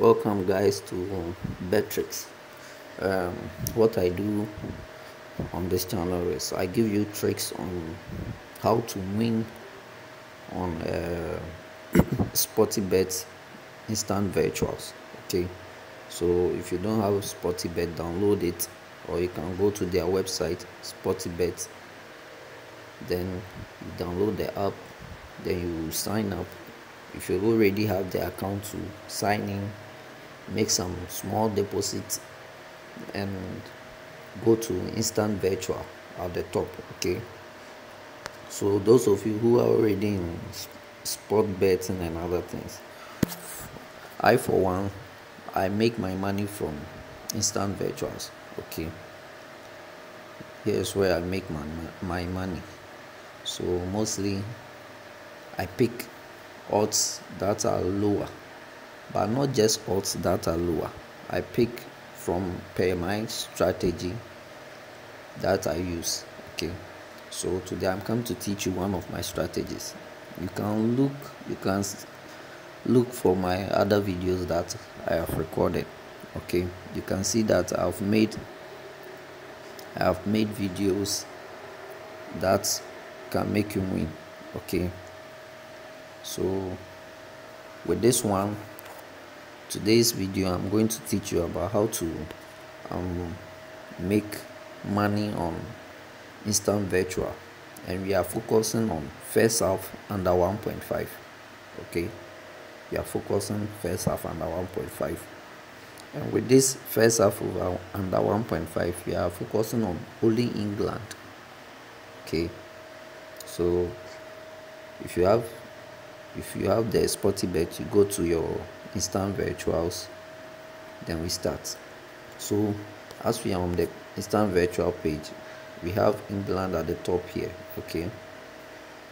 welcome guys to BETTRICKS um, what I do on this channel is I give you tricks on how to win on uh, Sportybet instant virtuals okay? So if you don't have Sportybet download it or you can go to their website sporty bet then you download the app then you sign up. If you already have the account to sign in make some small deposits and go to instant virtual at the top okay? So those of you who are already in sport betting and other things i for one i make my money from instant virtuals okay? Here's where i make my, my money. So mostly i pick odds that are lower but not just odds that are lower. I pick from per my strategy that i use okay? So today i'm come to teach you one of my strategies. You can look you can look for my other videos that i have recorded okay? You can see that i've made i have made videos that can make you win okay? So with this one today's video i'm going to teach you about how to um, make money on instant virtual. And we are focusing on first half under 1.5 okay? We are focusing first half under 1.5 and with this first half over under 1.5 we are focusing on only england okay? So if you have if you have the sporty bet you go to your instant virtuals then we start. So as we are on the instant virtual page we have england at the top here okay?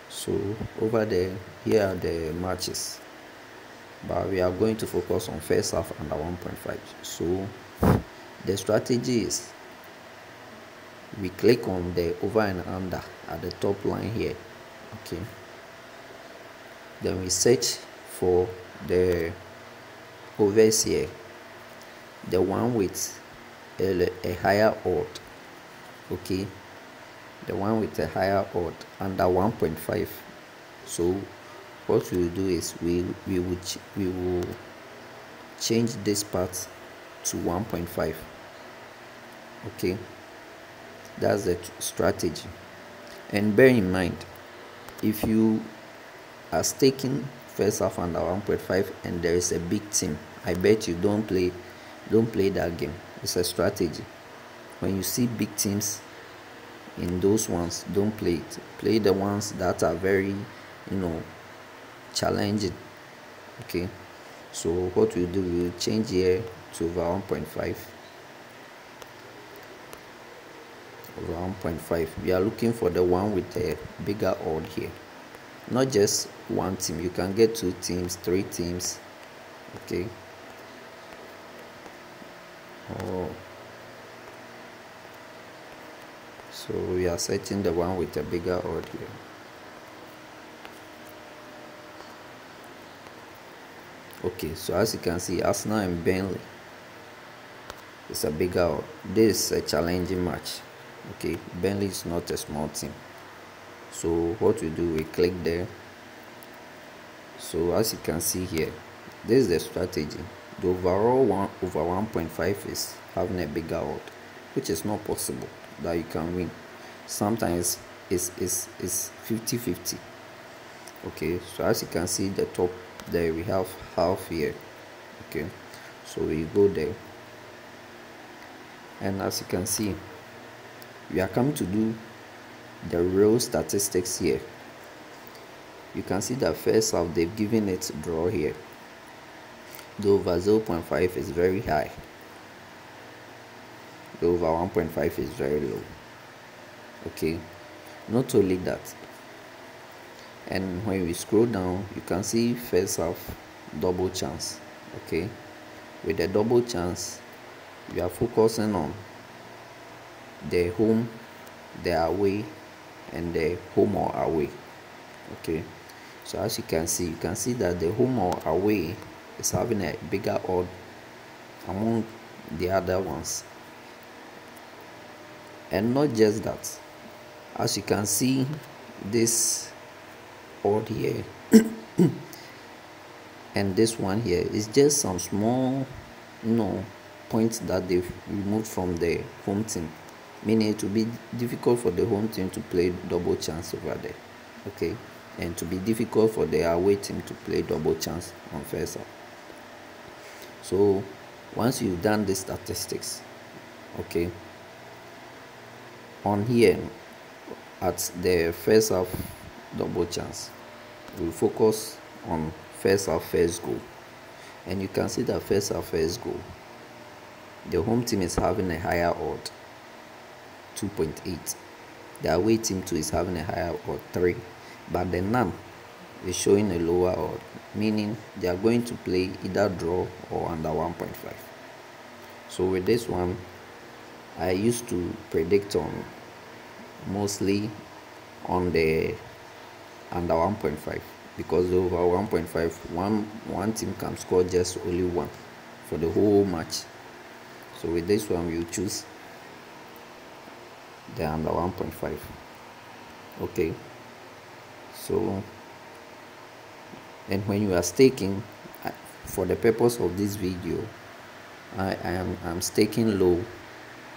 So over there here are the matches. But we are going to focus on first half under 1.5 so the strategy is we click on the over and under at the top line here okay? Then we search for the overseer the one with a, a higher odd okay? The one with a higher odd under 1.5 so what we will do is we we will we will change this part to 1.5 okay? That's the strategy. And bear in mind if you are staking first half under 1.5 and there is a big team i bet you don't play don't play that game. It's a strategy. When you see big teams in those ones don't play it. Play the ones that are very you know challenging okay? So what we do we change here to over 1.5 over 1.5 we are looking for the one with a bigger odd here. Not just one team. You can get two teams three teams okay oh. So we are searching the one with the bigger here okay so as you can see arsenal and burnley it's a bigger this is a challenging match. Okay burnley is not a small team. So what we do we click there. So as you can see here this is the strategy the overall one over 1.5 is having a bigger odd which is not possible that you can win. Sometimes it's it's, it's 50 50 okay so as you can see the top there we have half here. Okay so we go there. And as you can see we are coming to do the real statistics here. You can see that first half they've given it draw here over 0.5 is very high. The over 1.5 is very low. Okay? Not only that and when we scroll down you can see first half double chance. Okay? With the double chance we are focusing on the home the away and the home or away. Okay? So as you can see you can see that the home or away is having a bigger odd among the other ones. And not just that as you can see this odd here and this one here is just some small you know points that they've removed from the home team. Meaning it will be difficult for the home team to play double chance over there okay? And to be difficult for the away team to play double chance on first half so once you've done the statistics okay on here at the first half double chance we focus on first half first goal. And you can see that first half first goal the home team is having a higher odd 2.8 the away team too is having a higher odd 3 but the none is showing a lower odd meaning they are going to play either draw or under 1.5 so with this one I used to predict on mostly on the under 1.5 because over 1.5 one one team can score just only one for the whole match. So with this one we'll choose the under 1.5 okay. So and when you are staking uh, for the purpose of this video I, am I'm staking low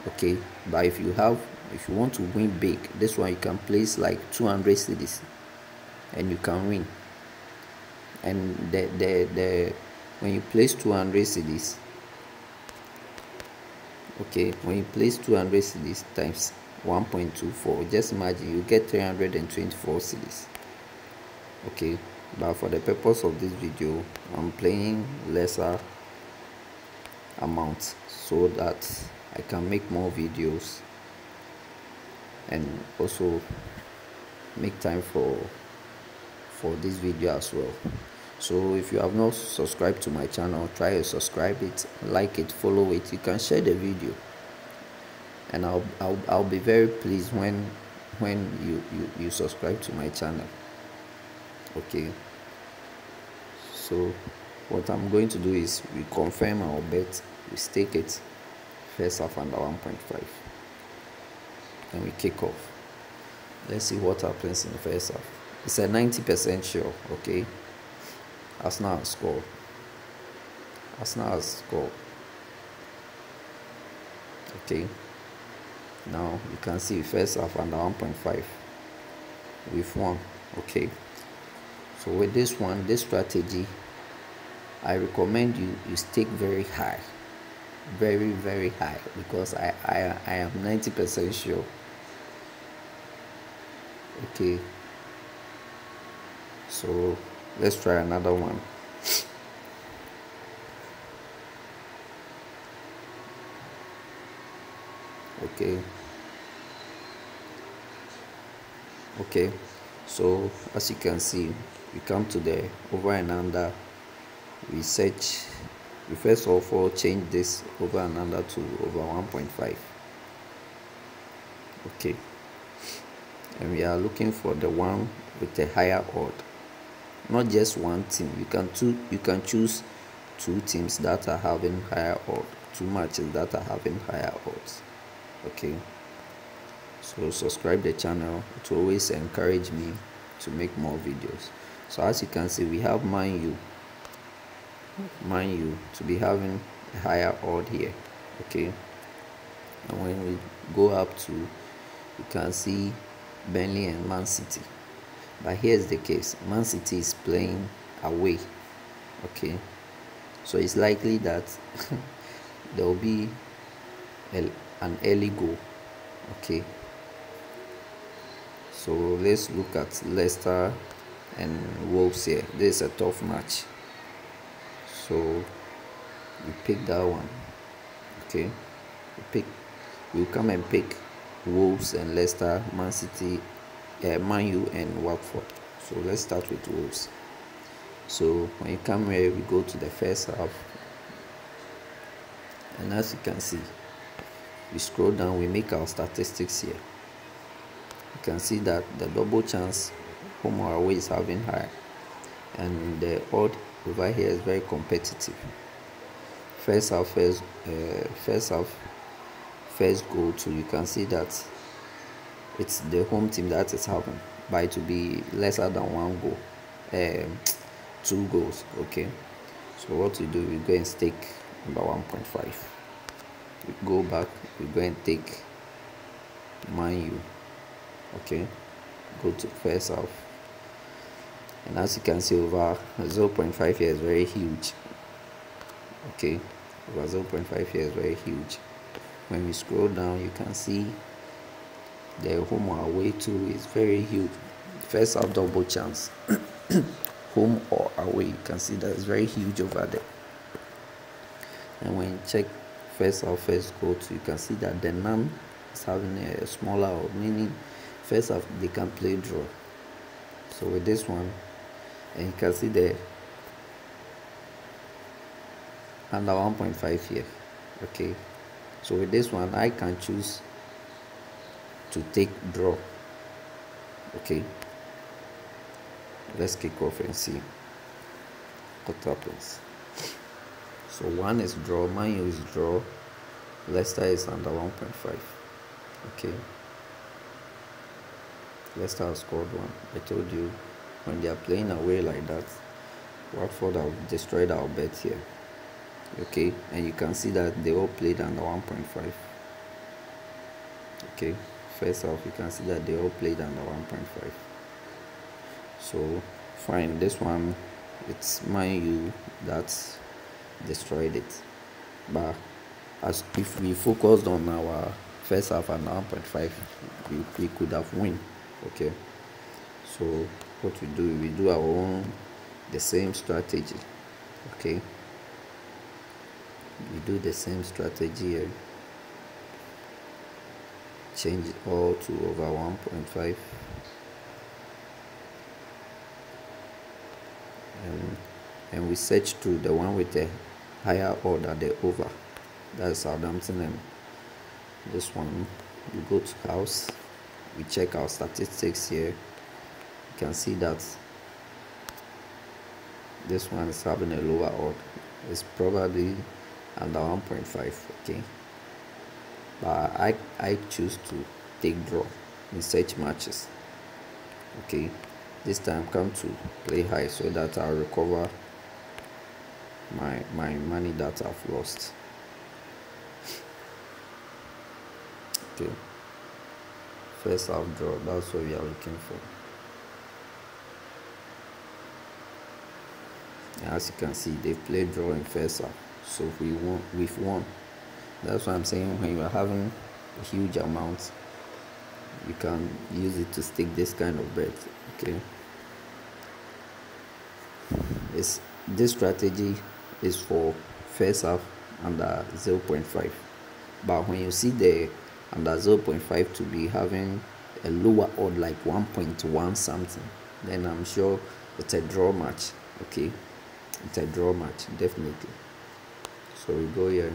okay? But if you have if you want to win big this one you can place like 200 cedis and you can win. And the the, the when you place 200 cedis okay when you place 200 cedis times 1.24 just imagine you get 324 cedis okay but for the purpose of this video i'm playing lesser amounts so that i can make more videos and also make time for for this video as well. So if you have not subscribed to my channel try to subscribe it like it follow it. You can share the video. And I'll, I'll, I'll be very pleased when when you, you, you subscribe to my channel okay. So what I'm going to do is we confirm our bet we stake it first half under 1.5 and we kick off. Let's see what happens in the first half. It's a 90% sure okay? Arsenal has scored. Arsenal has scored. Okay. Now you can see first half under 1.5 we've won okay so with this one this strategy i recommend you you stake very high. Very very high because i i, I am 90 percent sure. Okay. So let's try another one. Okay. Okay. So as you can see we come to the over and under. We search we first of all change this over and under to over 1.5 okay. And we are looking for the one with a higher odd. Not just one team. You can two you can choose two teams that are having higher odd. Two matches that are having higher odds. Okay. So subscribe the channel. To always encourage me to make more videos so as you can see we have Man U. Man U to be having a higher odd here okay? And when we go up to you can see Burnley and Man City. But here's the case. Man City is playing away okay? So it's likely that there will be an early goal okay? So let's look at Leicester and Wolves here this is a tough match. So we pick that one okay? We pick we'll come and pick Wolves and Leicester Man City uh, Man U and Watford. So let's start with Wolves. So when you come here we go to the first half. And as you can see we scroll down we make our statistics here. You can see that the double chance home or away is having high. And the odd over here is very competitive. First half first uh, first half first goal too you can see that it's the home team that is having by to be lesser than one goal um, two goals okay? So what we do we go and stake number 1.5 we go back we go and take Man U okay? Go to first half and as you can see over 0.5 here is very huge. Okay over 0.5 here is very huge. When we scroll down you can see the home or away too is very huge. First half double chance. Home or away you can see that it's very huge over there. And when you check first half first goal you can see that the none is having a smaller or meaning. First half they can play draw. So with this one and you can see the under 1.5 here okay so with this one I can choose to take draw. Okay let's kick off and see what happens. So one is draw mine is draw Leicester is under 1.5 okay Leicester has scored one. I told you when they are playing away like that Watford have destroyed our bet here. Okay and you can see that they all played under 1.5 okay first off you can see that they all played under 1.5 so fine this one it's Man U that destroyed it. But as if we focused on our first half and 1.5 we, we could have win okay? So what we do we do our own the same strategy okay? We do the same strategy here change it all to over 1.5 and, and we search to the one with the higher order the over. That's Southampton and this one. We go to house we check our statistics here can see that this one is having a lower odd. It's probably under 1.5 okay? But I, I choose to take draw in such matches okay? This time come to play high so that I'll recover my my money that I've lost. Okay. First half draw that's what we are looking for as you can see they play draw in first half. So we won we've won. That's what i'm saying. When you are having a huge amount you can use it to stick this kind of bet okay? It's this strategy is for first half under 0.5 but when you see the under 0.5 to be having a lower odd like 1.1 something then i'm sure it's a draw match okay it's a draw match definitely. So we go here.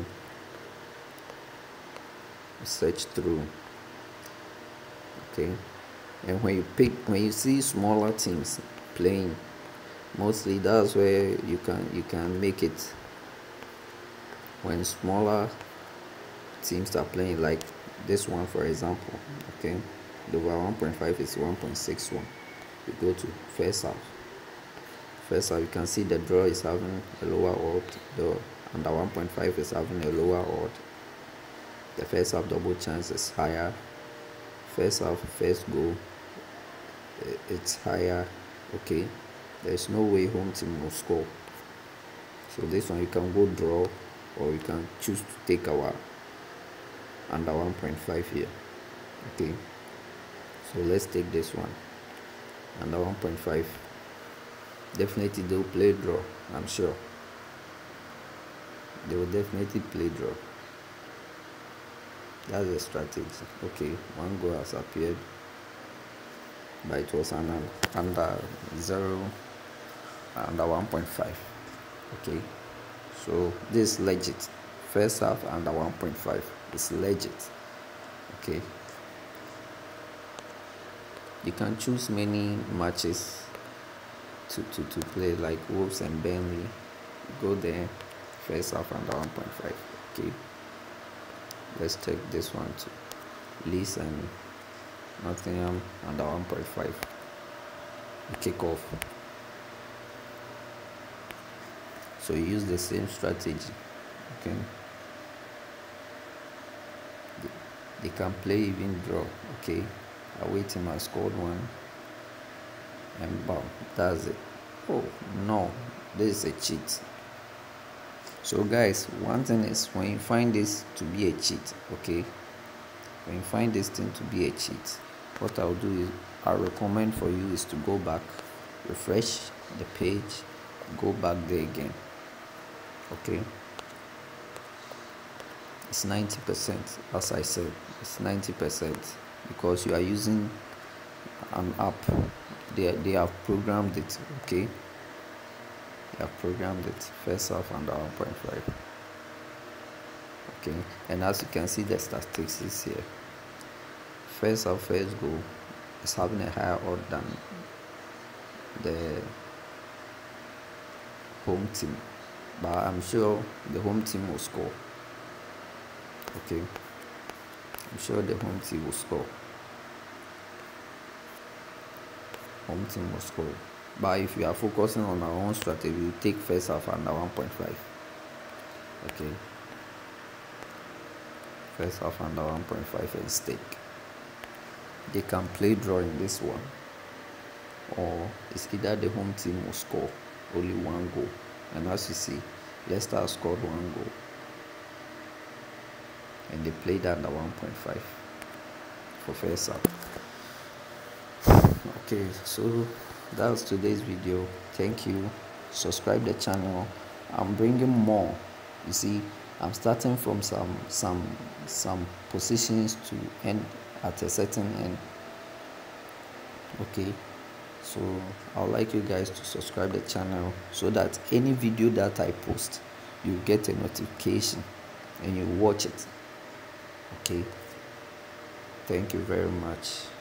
Search through. Okay. And when you pick when you see smaller teams playing mostly that's where you can you can make it. When smaller teams are playing like this one for example okay? The over 1.5 is 1.61 we go to first half first you can see the draw is having a lower odd the under 1.5 is having a lower odd the first half double chance is higher. First half first goal eh, it's higher. Okay there's no way home team will score. So this one you can go draw or you can choose to take our under 1.5 here. Okay so let's take this one. Under 1.5 definitely they'll play draw i'm sure. They will definitely play draw. That's the strategy. Okay one goal has appeared but it was under under zero under 1.5 okay so this is legit. First half under 1.5 is legit. Okay. You can choose many matches to, to, to play like Wolves and Burnley. Go there, first half under 1.5. Okay, let's check this one too. Leeds and Nottingham under 1.5. Kick off. So use the same strategy. Okay. They, they can play even draw. Okay. Team has scored one and bam that's it. Oh no this is a cheat. So guys one thing is when you find this to be a cheat okay? When you find this thing to be a cheat what i'll do is i'll recommend for you is to go back refresh the page go back there again okay? It's 90 percent as i said it's 90 percent because you are using an app they, they have programmed it okay? They have programmed it first half under 1.5 okay? And as you can see the statistics here. First half first goal is having a higher odd than the home team. But i'm sure the home team will score. Okay? I'm sure the home team will score home team will score. But if you are focusing on our own strategy, we take first half under 1.5. Okay. First half under 1.5 and stake. They can play draw in this one. Or it's either the home team will score only one goal. And as you see, Leicester has scored one goal. And they played under 1.5 for first half okay so that's today's video. Thank you. Subscribe the channel. I'm bringing more. You see i'm starting from some some some positions to end at a certain end. Okay so i'd like you guys to subscribe the channel so that any video that i post you get a notification and you watch it. Okay thank you very much